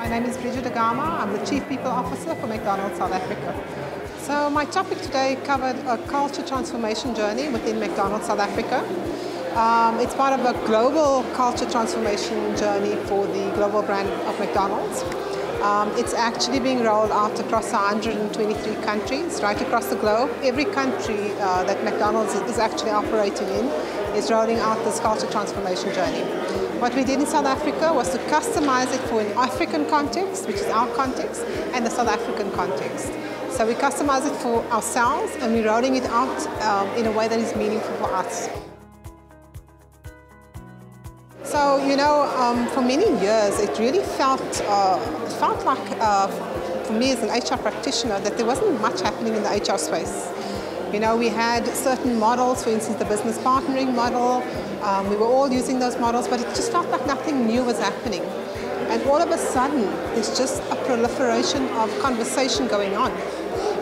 My name is Brigitte Da Gama. I'm the Chief People Officer for McDonald's South Africa. So my topic today covered a culture transformation journey within McDonald's South Africa. Um, it's part of a global culture transformation journey for the global brand of McDonald's. Um, it's actually being rolled out across 123 countries, right across the globe. Every country uh, that McDonald's is actually operating in is rolling out this culture transformation journey. What we did in South Africa was to customize it for an African context, which is our context, and the South African context. So we customize it for ourselves and we're rolling it out um, in a way that is meaningful for us. So, you know, um, for many years it really felt, uh, felt like, uh, for me as an HR practitioner, that there wasn't much happening in the HR space. You know, we had certain models, for instance, the business partnering model. Um, we were all using those models, but it just felt like nothing new was happening. And all of a sudden, there's just a proliferation of conversation going on.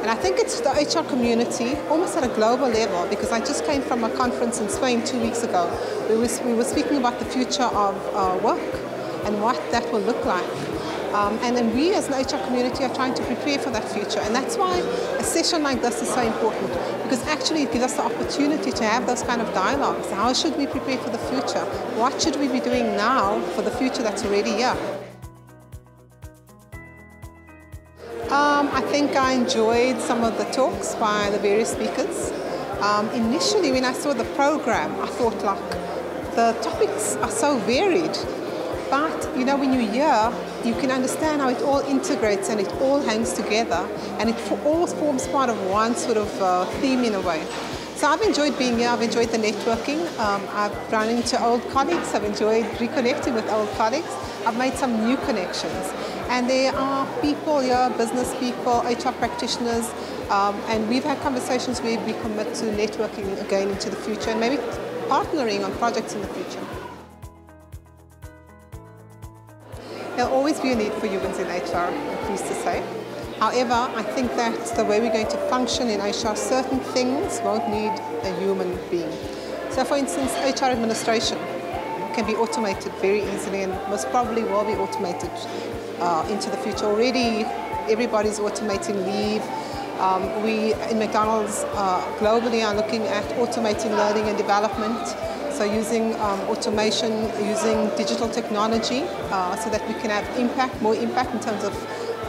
And I think it's the HR community, almost at a global level, because I just came from a conference in Spain two weeks ago. We, was, we were speaking about the future of uh, work and what that will look like. Um, and then we as an HR community are trying to prepare for that future. And that's why a session like this is so important, because actually it gives us the opportunity to have those kind of dialogues. How should we prepare for the future? What should we be doing now for the future that's already here? Um, I think I enjoyed some of the talks by the various speakers. Um, initially, when I saw the program, I thought like, the topics are so varied but you know, when you're here, you can understand how it all integrates and it all hangs together, and it all forms part of one sort of uh, theme in a way. So I've enjoyed being here. I've enjoyed the networking. Um, I've run into old colleagues. I've enjoyed reconnecting with old colleagues. I've made some new connections. And there are people here, business people, HR practitioners, um, and we've had conversations where we commit to networking again into the future and maybe partnering on projects in the future. There'll always be a need for humans in HR, I'm pleased to say. However, I think that the way we're going to function in HR, certain things won't need a human being. So for instance, HR administration can be automated very easily and most probably will be automated uh, into the future. Already everybody's automating leave. Um, we in McDonald's uh, globally are looking at automating learning and development. So using um, automation, using digital technology uh, so that we can have impact, more impact in terms of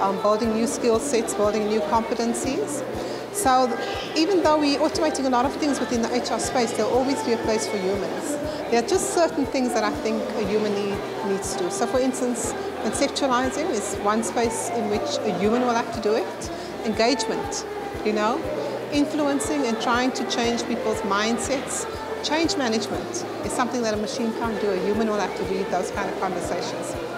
um, building new skill sets, building new competencies. So even though we're automating a lot of things within the HR space, there'll always be a place for humans. There are just certain things that I think a human need, needs to do. So for instance, conceptualizing is one space in which a human will have to do it. Engagement, you know, influencing and trying to change people's mindsets Change management is something that a machine can't do. A human will have to lead those kind of conversations.